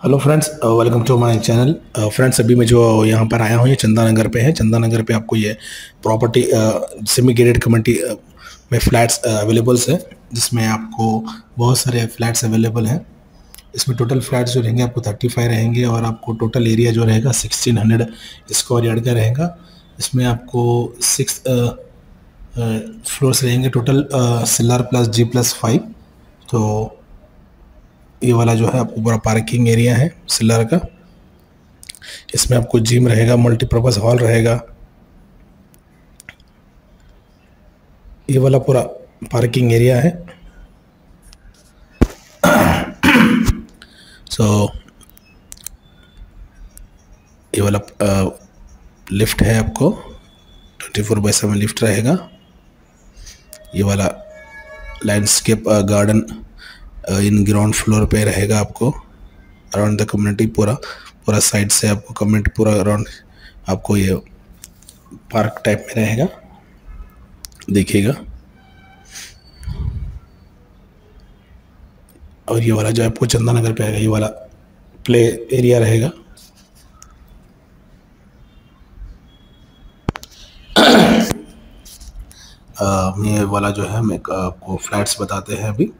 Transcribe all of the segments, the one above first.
Hello friends welcome to my channel friends अभी मैं जो यहाँ पर आया हूँ, ये चंदा नगर पे है। चंदा नगर पे आपको ये प्रॉपर्टी सेमी गेटेड कम्युनिटी में फ्लैट्स अवेलेबल्स है, जिसमें आपको बहुत सारे फ्लैट्स अवेलेबल हैं। इसमें टोटल फ्लैट्स जो रहेंगे, आपको थर्टी फाइव रहेंगे और आपको टोटल एरिया जो रहेगा सिक्सटीन हंड्रेड स्क्वायर यार्ड का रहेगा। इसमें आपको सिक्स फ्लोर्स रहेंगे total cellar plus G plus five तो ये वाला जो है आपको बड़ा पार्किंग एरिया है सिल्लर का। इसमें आपको जिम रहेगा मल्टीपर्पज़ हॉल रहेगा। ये वाला पूरा पार्किंग एरिया है। सो so, ये वाला लिफ्ट है आपको। Twenty four by seven lift रहेगा। ये वाला landscape garden in ground floor पे रहेगा आपको अराउंड द कम्युनिटी पूरा पूरा साइड से आपको कम्युनिटी पूरा अराउंड आपको ये पार्क टाइप में रहेगा। देखिएगा। और ये वाला जो आपको चंदा नगर पे आएगा ये वाला प्ले एरिया रहेगा। ये वाला जो है मैं आपको फ्लैट्स बताते हैं अभी।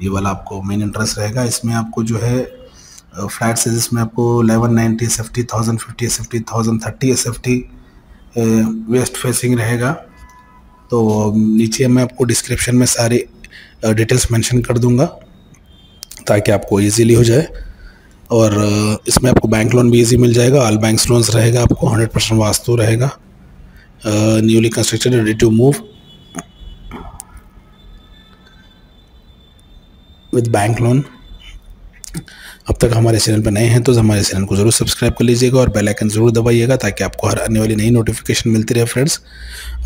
ये वाला आपको मेन इंटरेस्ट रहेगा। इसमें आपको जो है फ्लैट साइज़ इसमें आपको eleven ninety S F T thousand fifty S F T thousand thirty S F T west facing रहेगा। तो नीचे मैं आपको डिस्क्रिप्शन में सारी डिटेल्स मेंशन कर दूँगा, ताकि आपको इजीली हो जाए। और इसमें आपको बैंक लोन भी इजी मिल जाएगा। ऑल बैंक लोन्स रहेगा आपको हंड्रेड परसेंट वास्तु रहेगा। Newly constructed ready to move with bank loan अब तक हमारे चैनल पर नए हैं तो हमारे चैनल को ज़रूर सब्सक्राइब कर लीजिएगा और बेल आइकन ज़रूर दबाइएगा ताकि आपको हर आने वाली नई नोटिफिकेशन मिलती रहे फ्रेंड्स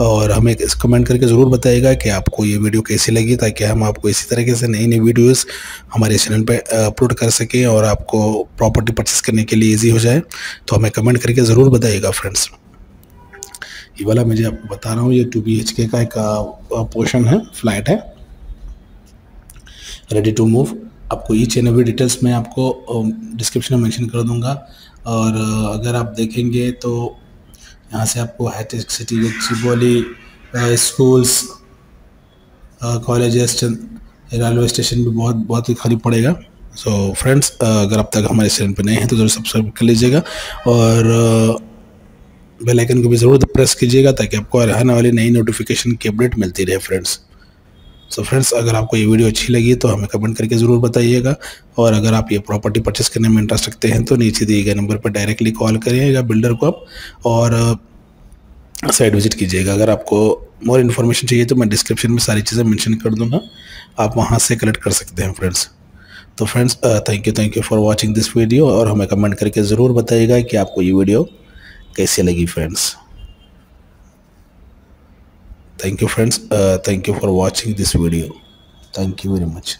और हमें कमेंट करके ज़रूर बताइएगा कि आपको ये वीडियो कैसी लगी ताकि हम आपको इसी तरीके से नई नई वीडियोस हमारे चैनल पर अपलोड कर सकें और आपको प्रॉपर्टी परचेस करने के लिए ईजी हो जाए. तो हमें कमेंट करके ज़रूर बताइएगा फ्रेंड्स ये वाला मुझे आपको बता रहा हूँ, ये टू बी एच के का एक पोर्शन है फ्लैट है. रेडी टू मूव आपको ईच एंड एवरी डिटेल्स मैं आपको डिस्क्रिप्शन में मेंशन कर दूँगा। और अगर आप देखेंगे तो यहाँ से आपको हैटेक सिटी चिपोली स्कूल्स कॉलेजेस रेलवे स्टेशन भी बहुत बहुत ही खाली पड़ेगा। सो so, फ्रेंड्स अगर अब तक हमारे चैनल पर नए हैं तो ज़रूर सब्सक्राइब कर लीजिएगा। और बेल आइकन को भी ज़रूर प्रेस कीजिएगा ताकि आपको आने वाली नई नोटिफिकेशन की अपडेट मिलती रहे फ्रेंड्स सो so फ्रेंड्स अगर आपको ये वीडियो अच्छी लगी तो हमें कमेंट करके ज़रूर बताइएगा। और अगर आप ये प्रॉपर्टी परचेस करने में इंटरेस्ट रखते हैं तो नीचे दिए गए नंबर पर डायरेक्टली कॉल करिएगा बिल्डर को आप, और साइट विज़िट कीजिएगा। अगर आपको मोर इन्फॉर्मेशन चाहिए तो मैं डिस्क्रिप्शन में सारी चीज़ें मेंशन कर दूँगा। आप वहाँ से कलेक्ट कर सकते हैं फ्रेंड्स तो friends thank you thank you for watching this video और हमें कमेंट करके ज़रूर बताइएगा कि आपको ये वीडियो कैसी लगी friends thank you friends. Uh, thank you for watching this video. Thank you very much